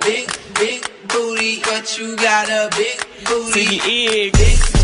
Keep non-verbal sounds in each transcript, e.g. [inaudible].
Big, big booty, but you got a big booty. See, big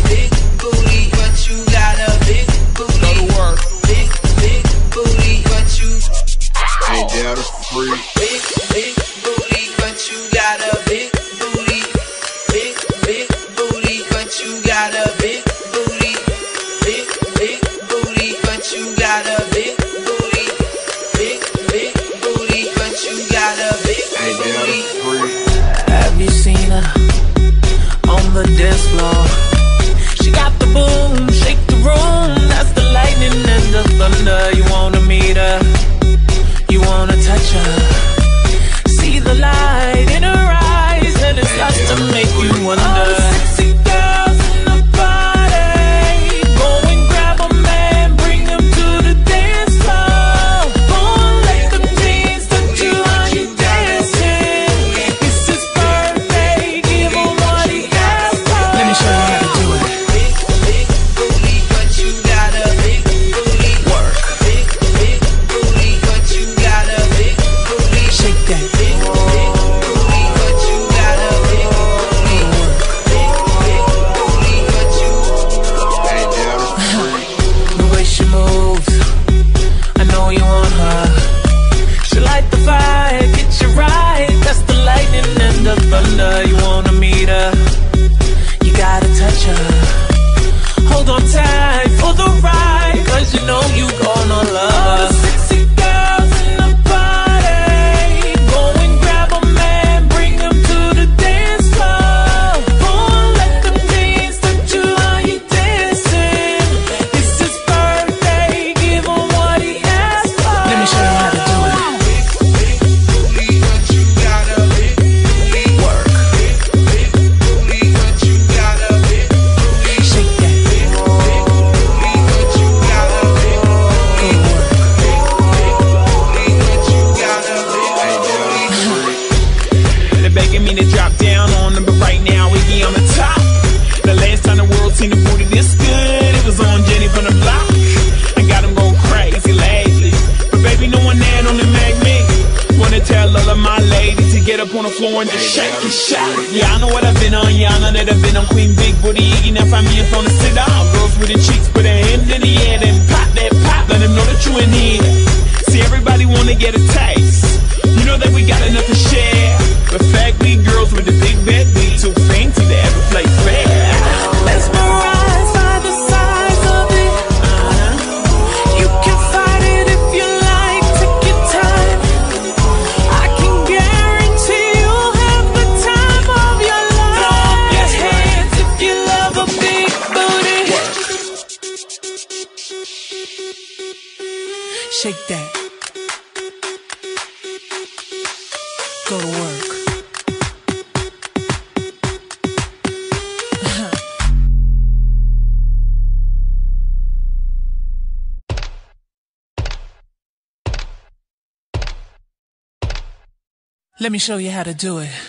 show you how to do it.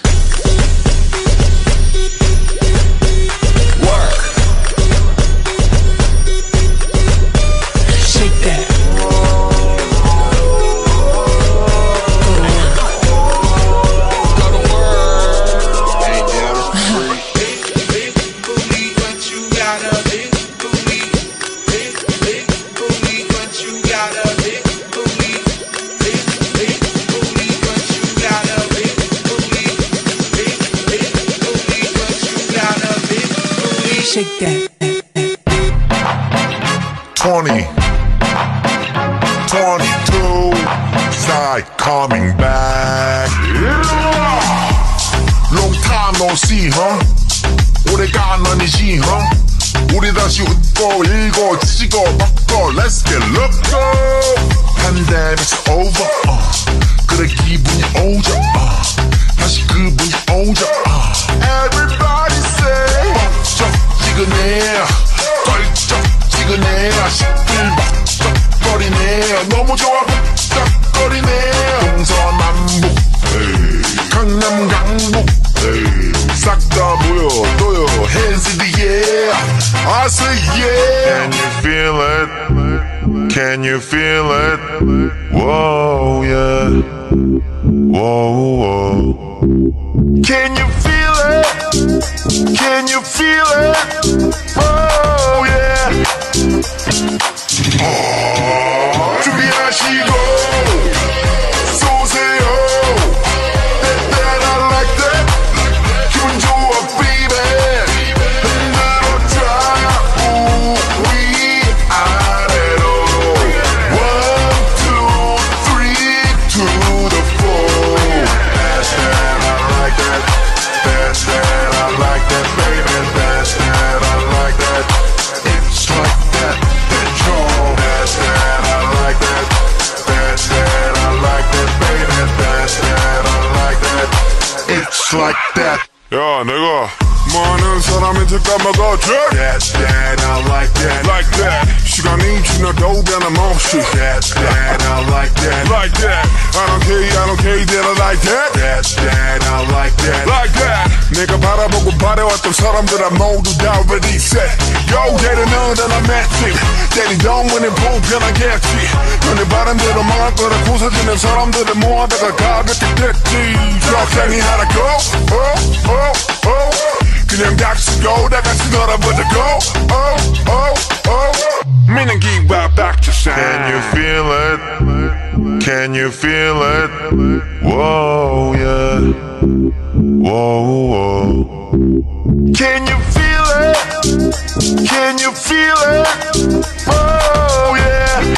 That's that I like that That's that I like that baby That's that I like that It's like that Control That's that I like that That's that I like that baby That's that I like that It's like that 야 내가 많은 사람한테 까먹어줘 That's that I like that Like that 시간 이 지나도 변함없이 That's that I like that Like that I don't care I don't care that I like that That's that I like that Like that 내가 바라보고 바래왔던 사람들아 모두 다 ready set Yo 얘는 너는 나 matching 때리 영원히 불편하겠지 너네 바람대로 망할 거라 부서지는 사람들을 모아다가 가볍게 됐지 적당히 하라고 oh, oh, oh. 그냥 닥치고 다 같이 놀아보자고 oh, oh, oh. 미는 기와 박자상 Can you feel it? Can you feel it? Whoa yeah Whoa whoa Can you feel it? Can you feel it? Oh yeah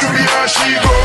준비하시고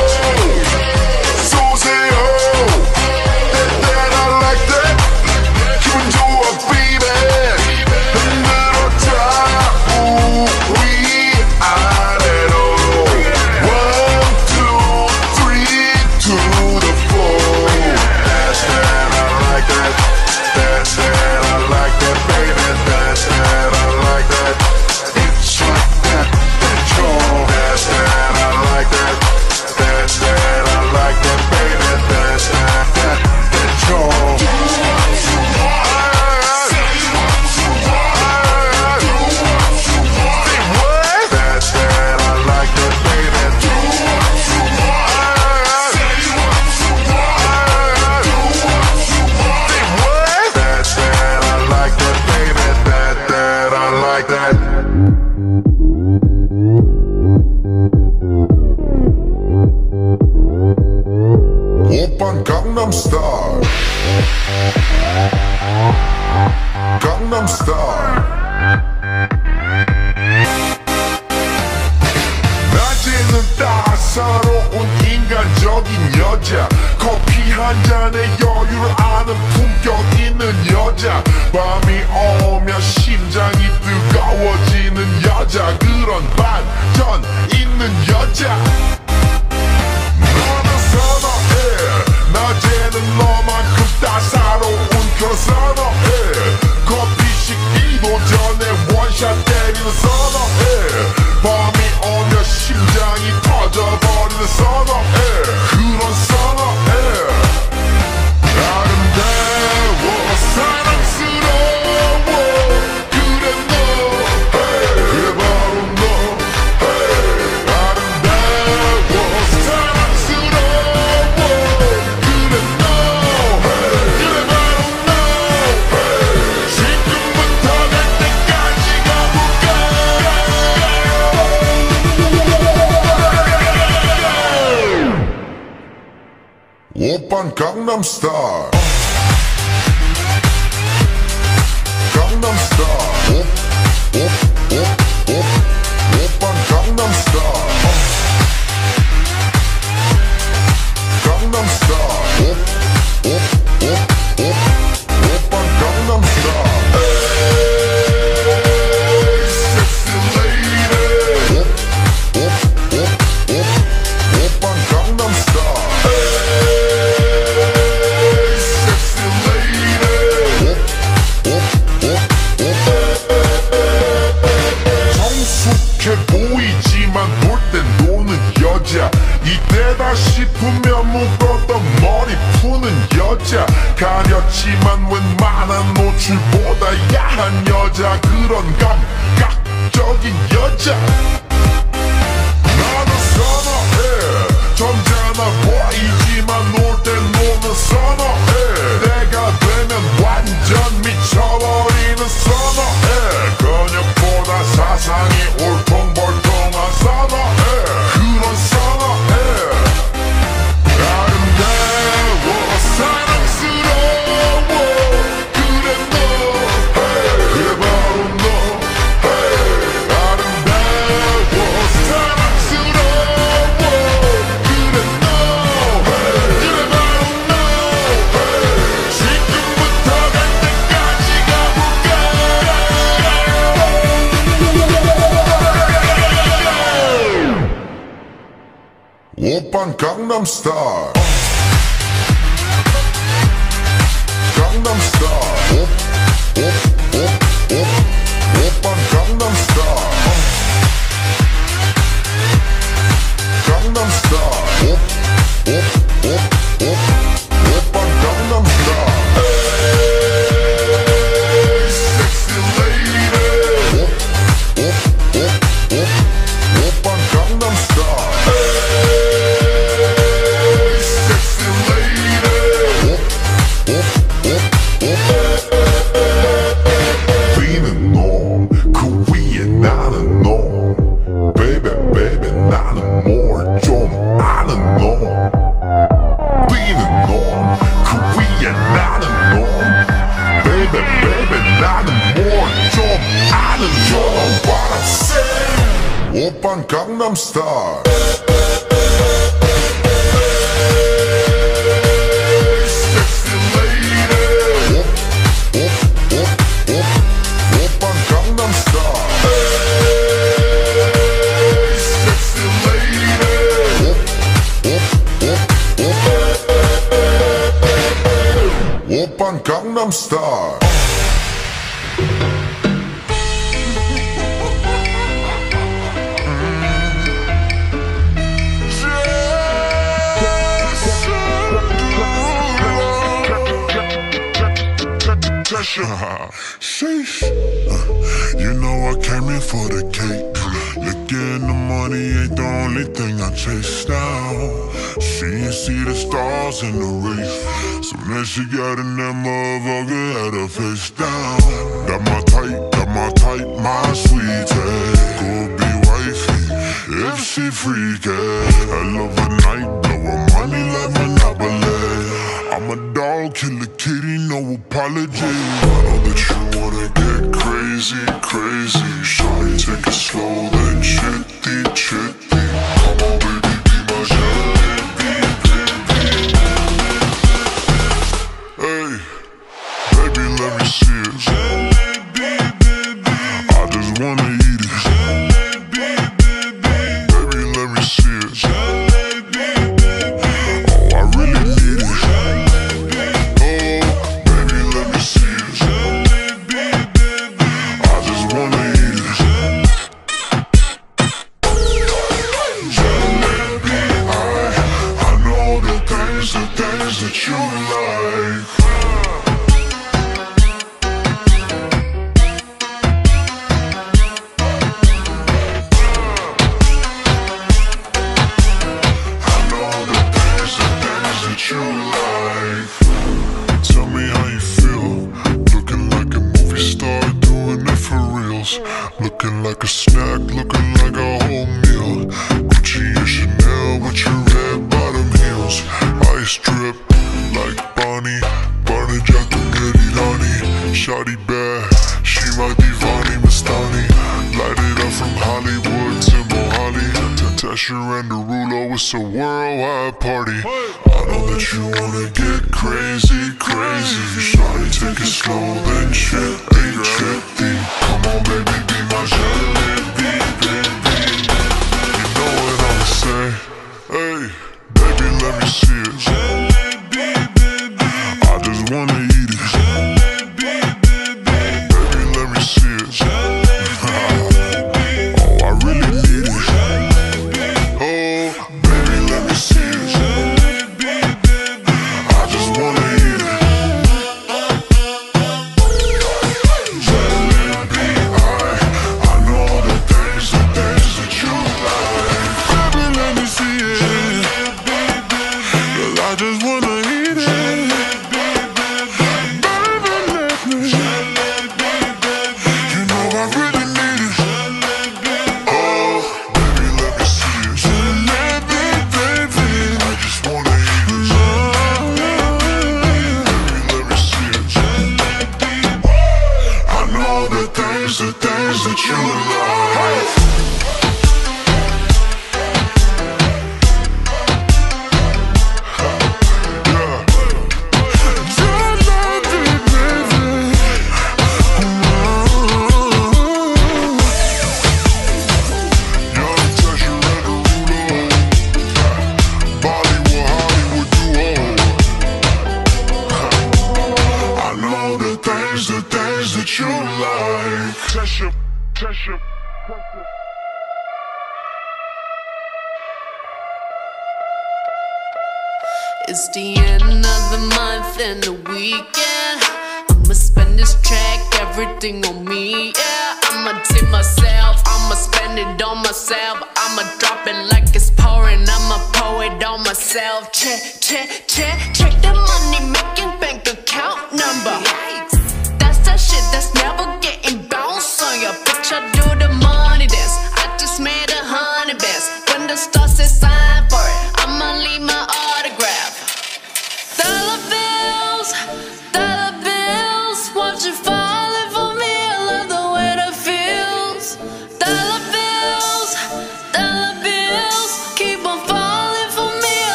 Kill a kitty, no apology.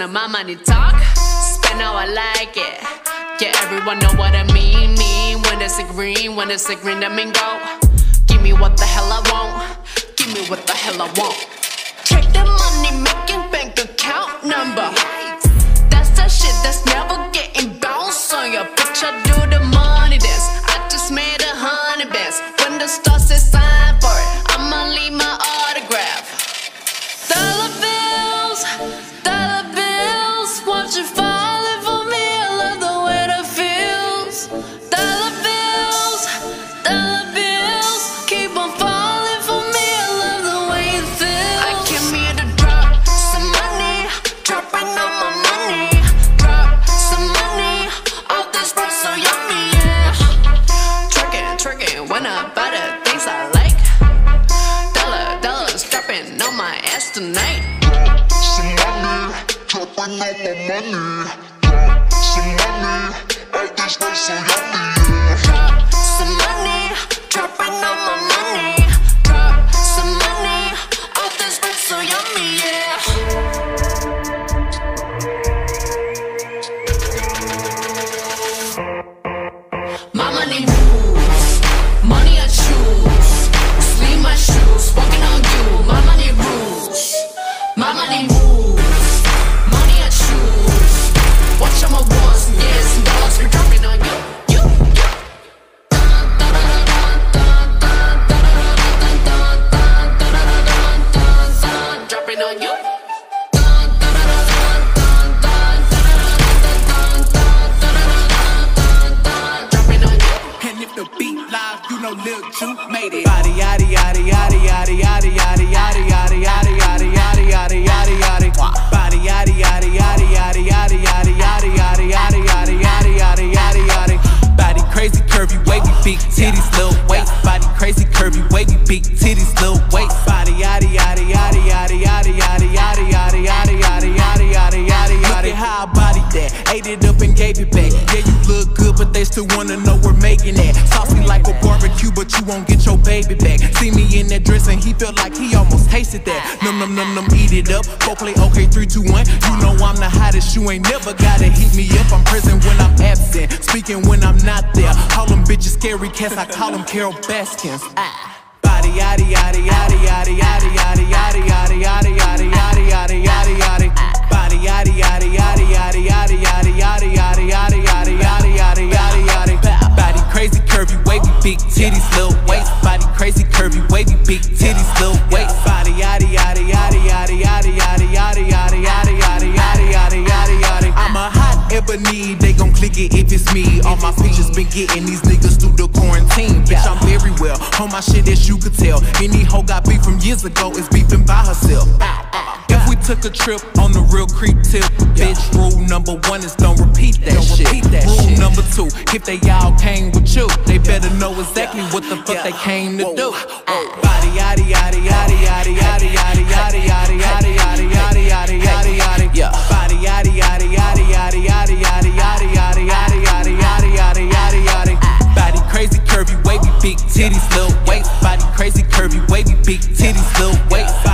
and my money talk. Spend how I like it. Yeah, everyone know what I mean. Mean when it's a green, when it's a green, I mean go. Give me what the hell I want. Give me what the hell I want. Check the money making bank account number. You ain't never gotta heat me up. I'm present when I'm absent, speaking when I'm not there. Call them bitches scary cats, I call them Carole Baskins. Ah. Body yaddy yaddy hot ebony, they gon' click it if it's me. All my features been getting these niggas through the quarantine. Bitch, I'm very well on my shit as you could tell. Any hoe got beef from years ago is beefing by herself. If we took a trip on the real creep tip, bitch, rule number one is don't repeat that don't shit. rule number two, if they all came with you, they better know exactly what the fuck they came to do. Body yaddy yaddy big titties little waist. Body crazy curvy wavy big titties little waist.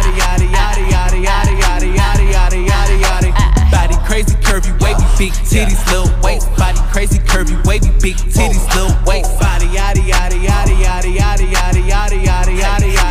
crazy curvy wavy big titties little waist. Body crazy curvy wavy big titties little waist. Body yaddy yaddy yaddy yaddy yaddy yaddy yaddy yaddy yaddy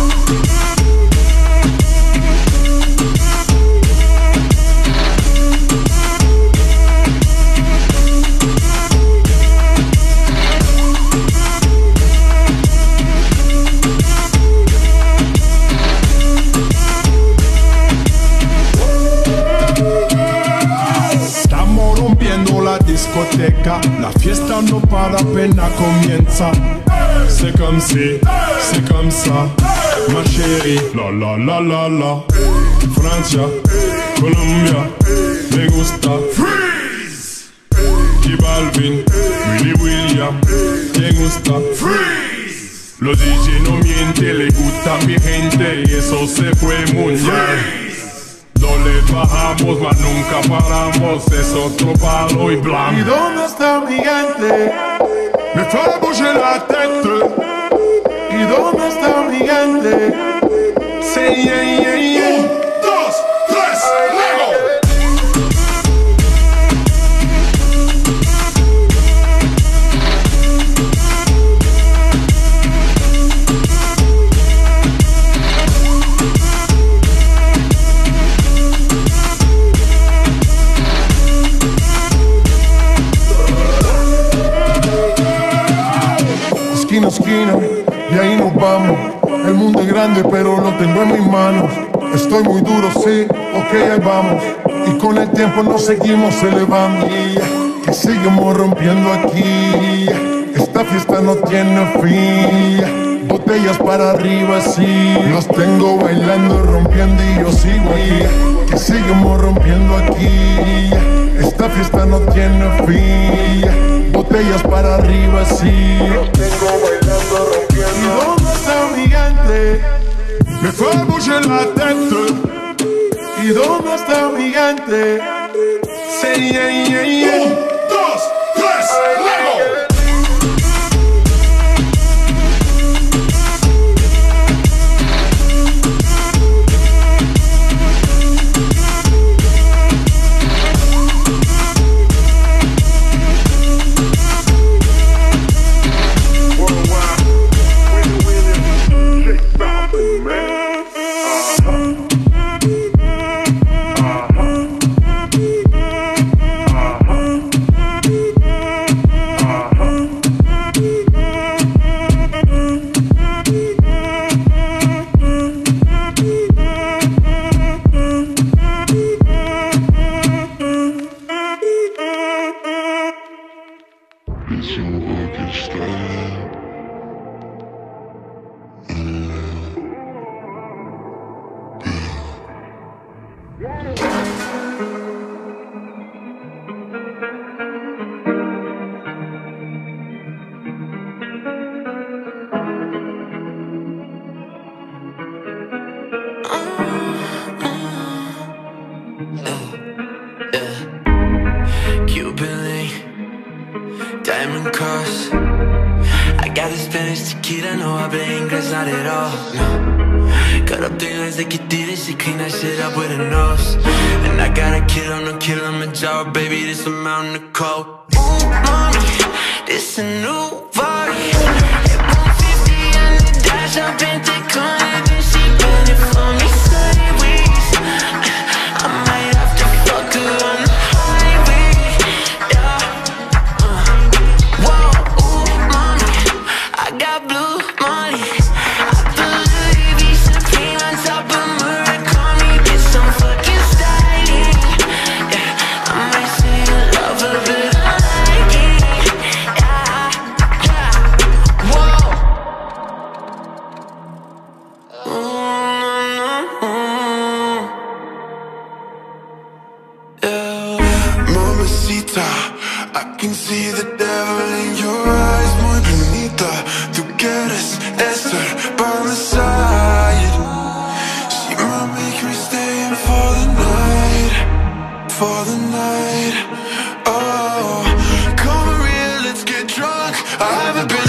Estamos rompiendo la discoteca, la fiesta no para, apenas comienza. C'est comme si, c'est comme ça, ma chérie. La la la la la. Francia, Colombia, me gusta. Freeze. Balvin, Willy William, te gusta. Freeze. Los DJ no mienten, le gusta a mi gente y eso se fue muy bien. No le bajamos, mas nunca paramos, es otro palo y ¿Y blanco. dónde está mi gente? Me fait bouger la tête you don't understand. Estoy muy duro, sí, ok, ahí vamos. Y con el tiempo nos seguimos elevando. Que seguimos rompiendo aquí. Esta fiesta no tiene fin. Botellas para arriba, sí. Los tengo bailando, rompiendo y yo sigo aquí. Que seguimos rompiendo aquí. Esta fiesta no tiene fin. Botellas para arriba, sí. Los tengo bailando, rompiendo. Y. Me fue bouger la tête. ¿Y dónde está mi gente? Say. you against. shower, baby, this amount of call. haven't been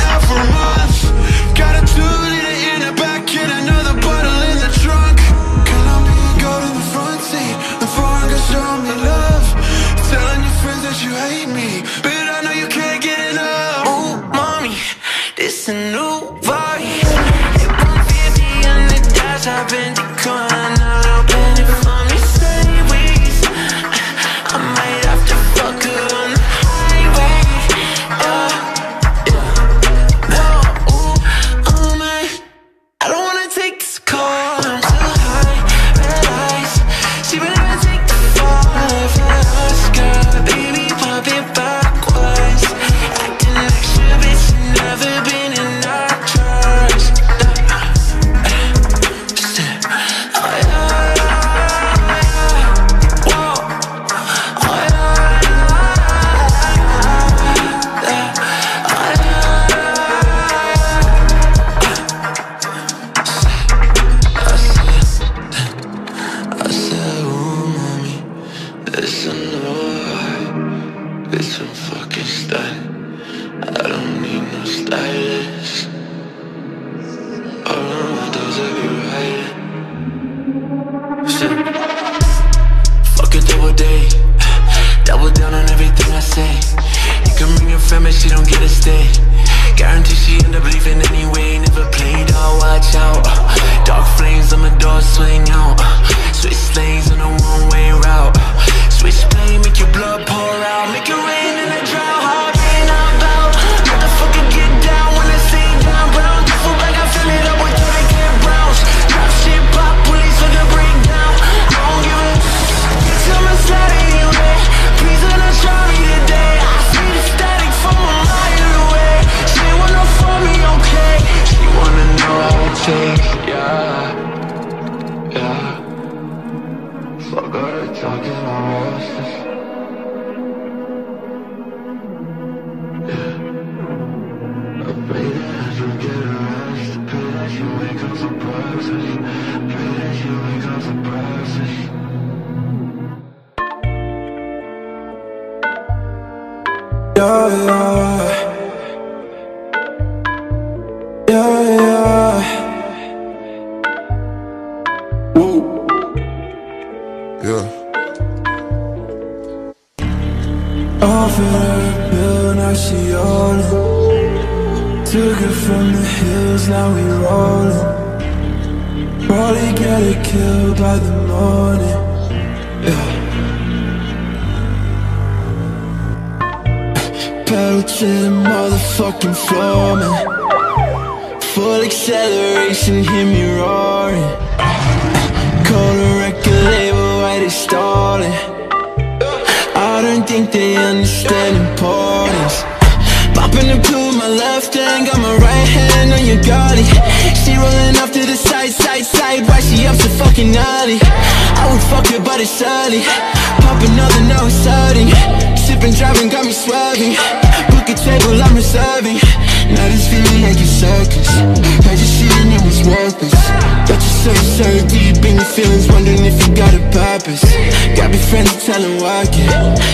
Got me friends telling work it.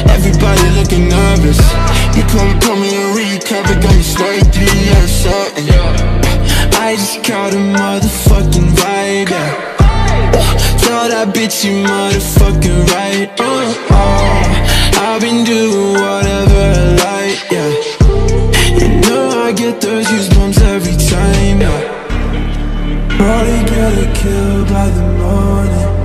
Everybody looking nervous. You come, call me a recap, it got me slightly uncertain. I just caught a motherfucking vibe, yeah. Tell that bitch you motherfucking right. Uh, uh, I've been doing whatever I like, yeah. You know I get those goosebumps every time, yeah. Probably get it killed by the morning.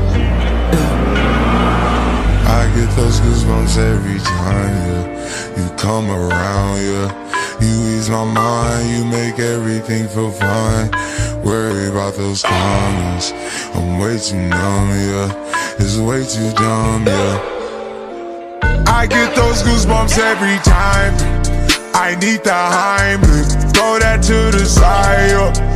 I get those goosebumps every time, yeah. You come around, yeah. You ease my mind, you make everything feel fine. Worry about those comments. I'm way too numb, yeah. It's way too dumb, yeah. I get those goosebumps every time. I need the Heimlich, throw that to the side. yeah.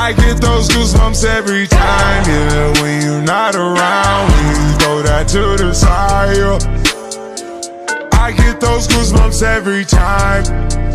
I get those goosebumps every time, yeah. When you're not around, when you throw that to the side. yeah. I get those goosebumps every time.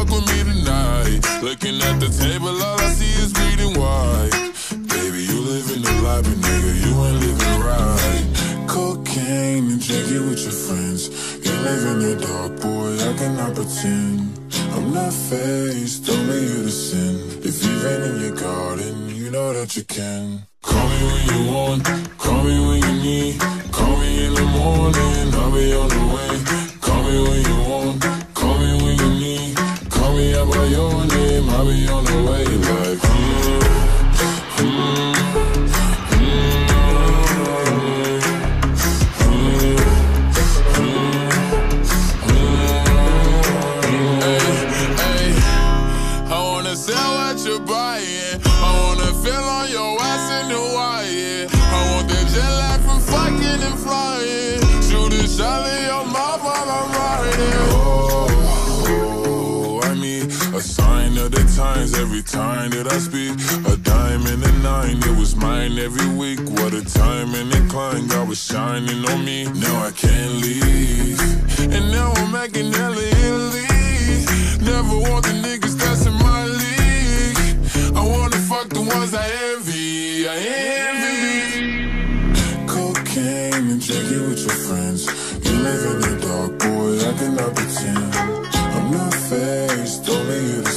Fuck with me tonight. Looking at the table, all I see is bleeding white. Baby, you living the life, but nigga, you ain't living right. Cocaine and drinking with your friends. You live in the dark, boy, I cannot pretend. I'm not faced, only you to sin. If you've been in your garden, you know that you can. Call me when you want, call me when you need. Call me in the morning, I'll be on the way. Call me when you want, your name, I'll be on the way. Like, every time that I speak. A diamond and a nine, it was mine every week. What a time and incline, God was shining on me. Now I can't leave. And now I'm making hella Italy. Never want the niggas that's in my league. I wanna fuck the ones I envy. I envy. Cocaine and drinking with your friends. You live in the dark, boy. I cannot pretend. I'm not faced, only you to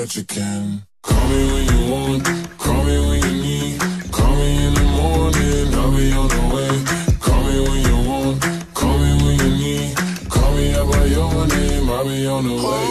that you can. Call me when you want, call me when you need. Call me in the morning, I'll be on the way. Call me when you want, call me when you need. Call me out by your name, I'll be on the way.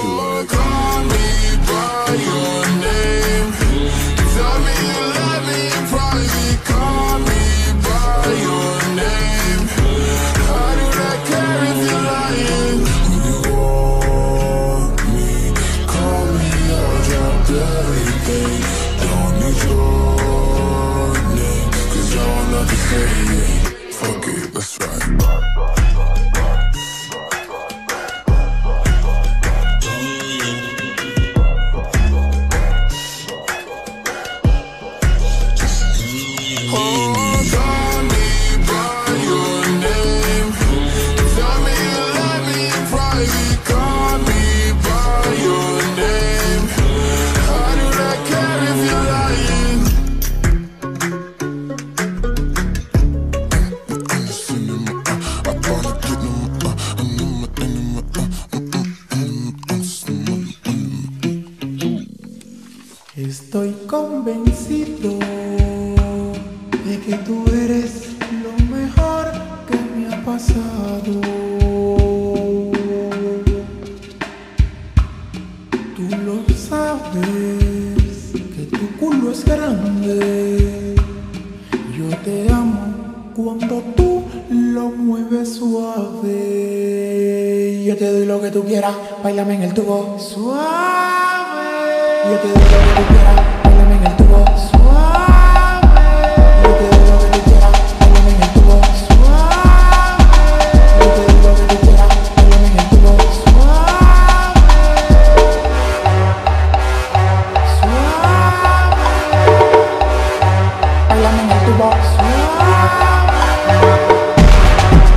Bailame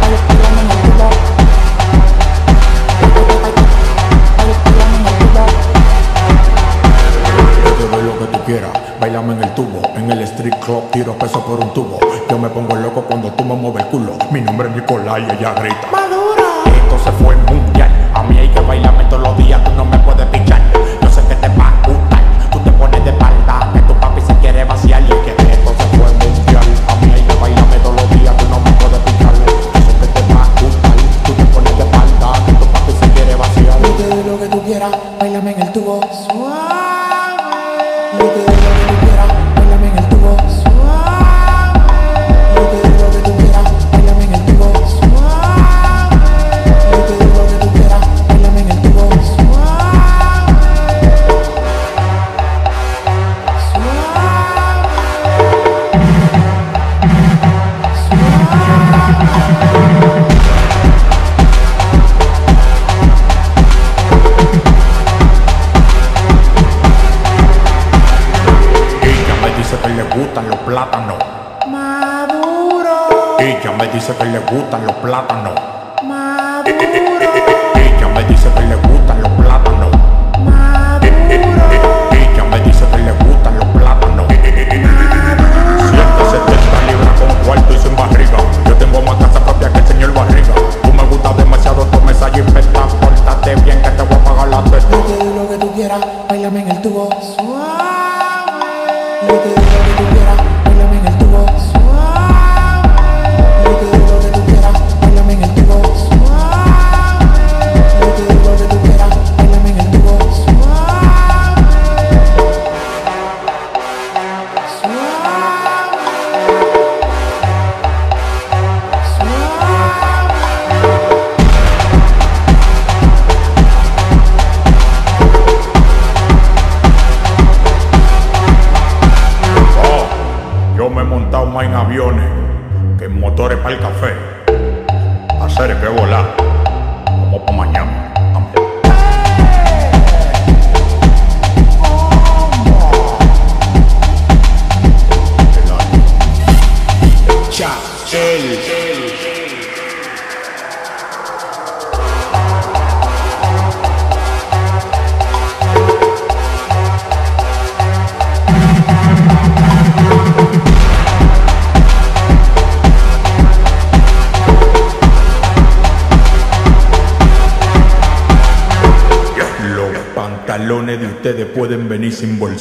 en el tubo en el tubo. Bailame en el tubo. Yo te doy lo que tú quieras, bailame en el tubo, en el street club tiro peso por un tubo. Yo me pongo loco cuando tú me mueves el culo. Mi nombre es Nicolás y ella grita. Madura. Esto se fue mundial, a mí hay que bailarme todos los días, tú no me puedes pichar. Yo sé que te va a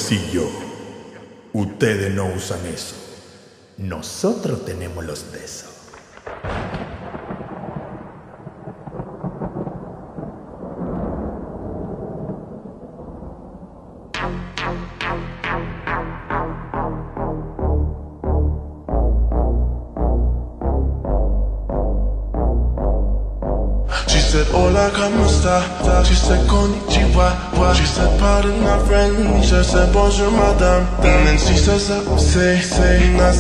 bolsillo. Ustedes no usan eso. Nosotros tenemos los de eso.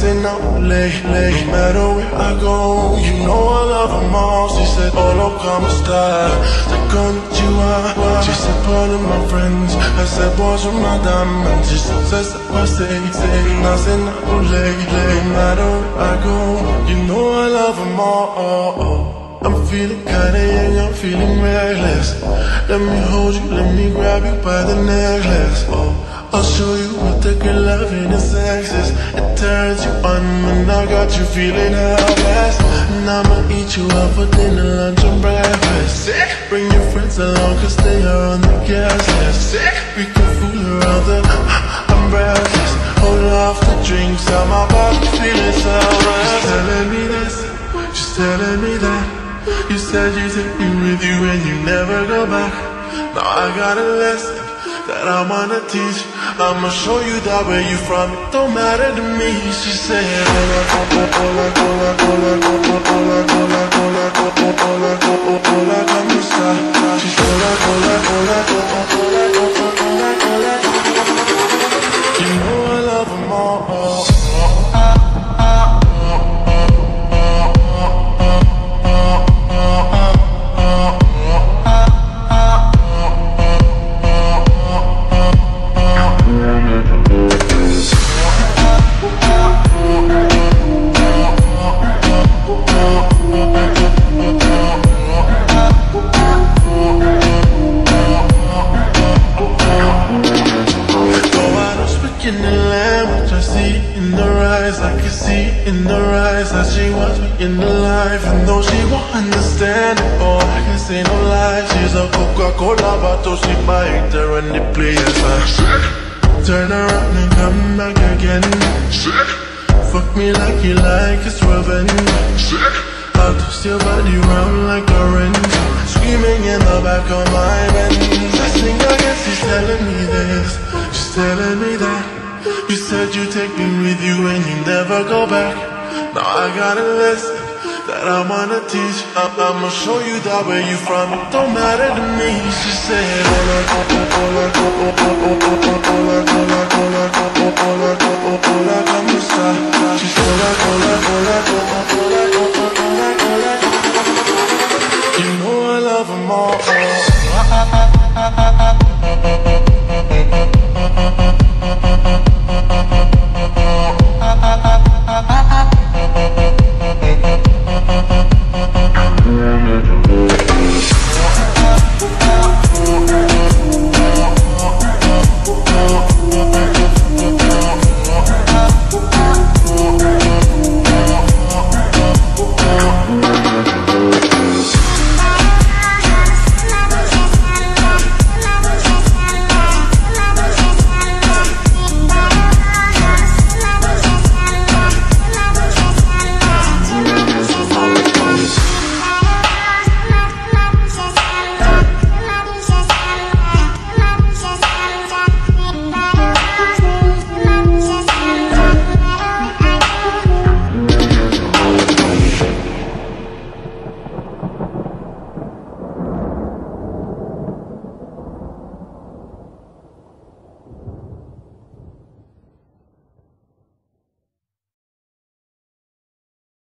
And I say, no, matter where I go, you know I love them all. She said, Hola, ¿cómo está? Said, Konnichiwa. She said, pardon my friends. I said, Bonjour, madame. And she says, I say, say. And I say, no, lay, lay. No matter where I go, you know I love oh, them all. I'm feeling kinda young, I'm feeling reckless. Let me hold you, let me grab you by the necklace. Oh, I'll show you what the good loving and sex is. It turns you on when I got you feeling helpless. And I'ma eat you up for dinner, lunch, and breakfast. Sick. Bring your friends along, cause they are on the guest list. Sick. We can fool around the [gasps] umbrellas. Hold off the drinks, I'm about to feel it so She's telling me this, she's telling me that. You said you take me with you and you never go back. Now I got a lesson that I wanna teach. I'ma show you that where you from. It don't matter to me. She said. You know I love 'em all. In her eyes that she wants me in her life. And though she won't understand it, oh, I can say no lies. She's a Coca-Cola bottle, she my hater when they play a song. Turn around and come back again. Sick. Fuck me like you like it's revenge. I'll twist your body round like a. Screaming in the back of my Benz. I sing, I guess she's telling me this. She's telling me that. You said you'd take me with you and you never go back Now I got a lesson that I wanna teach I I'ma show you that where you from don't matter to me She said Hola, hola, hola, hola, hola, hola, hola, hola, hola, hola, ¿cómo estás? She said Hola, hola, hola, hola, hola, hola, hola, hola You know I love them all